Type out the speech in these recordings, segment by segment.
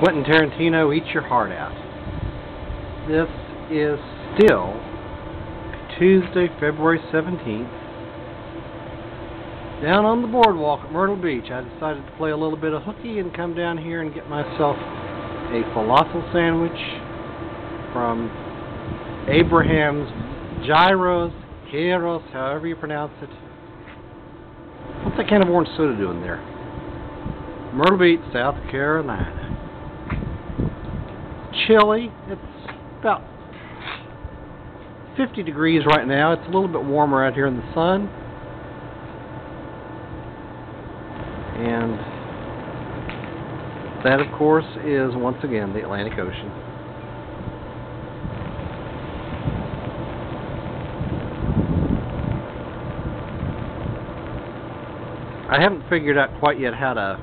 Quentin Tarantino, eat your heart out. This is still Tuesday, February 17th. Down on the boardwalk at Myrtle Beach, I decided to play a little bit of hooky and come down here and get myself a falafel sandwich from Abraham's Gyros, Gyros, however you pronounce it. What's that can of orange soda doing there? Myrtle Beach, South Carolina. Chilly. It's about 50 degrees right now. It's a little bit warmer out here in the sun. And that, of course, is once again the Atlantic Ocean. I haven't figured out quite yet how to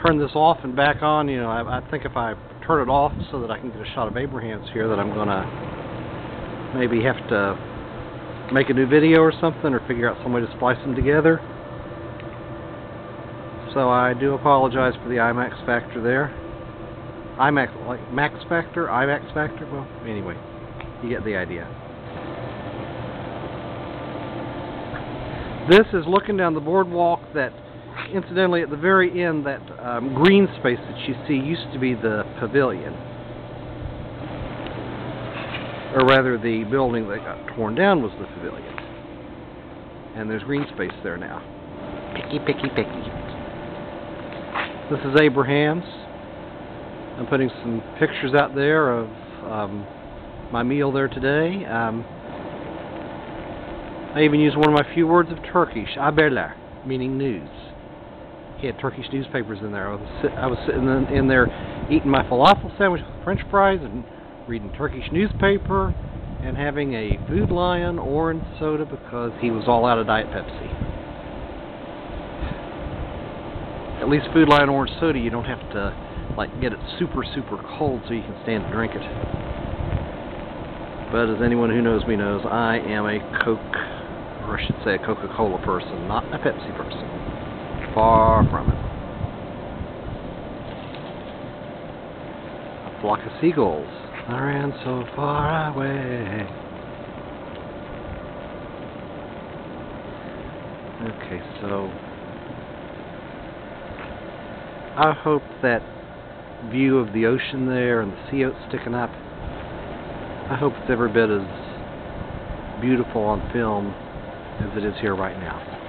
turn this off and back on. You know, I, I think if I turn it off so that I can get a shot of Abraham's here, that I'm going to maybe have to make a new video or something, or figure out some way to splice them together. So I do apologize for the IMAX factor there. IMAX, like Max factor, IMAX factor. Well, anyway, you get the idea. This is looking down the boardwalk that, incidentally, at the very end, that um, green space that you see used to be the pavilion. Or rather, the building that got torn down was the pavilion. And there's green space there now. Picky, picky, picky. This is Abraham's. I'm putting some pictures out there of um, my meal there today. Um, I even used one of my few words of Turkish, haberler, meaning news. He had Turkish newspapers in there. I was, sit, I was sitting in, in there eating my falafel sandwich with french fries and reading Turkish newspaper and having a Food Lion orange soda because he was all out of Diet Pepsi. At least Food Lion orange soda, you don't have to like get it super super cold so you can stand to drink it. But as anyone who knows me knows, I am a Coke or I should say a Coca-Cola person, not a Pepsi person. Far from it. A flock of seagulls. I ran so far away. Okay, so I hope that view of the ocean there and the sea oats sticking up, I hope it's every bit as beautiful on film as it is here right now.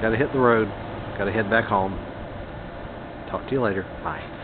Gotta hit the road, gotta head back home. Talk to you later. Bye.